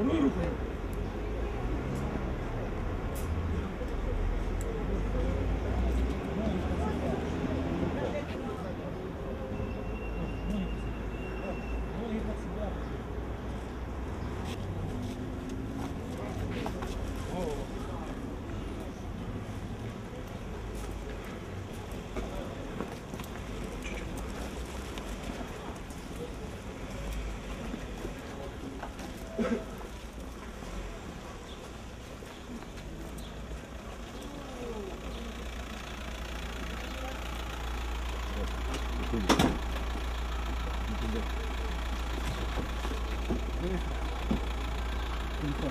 you Thank you.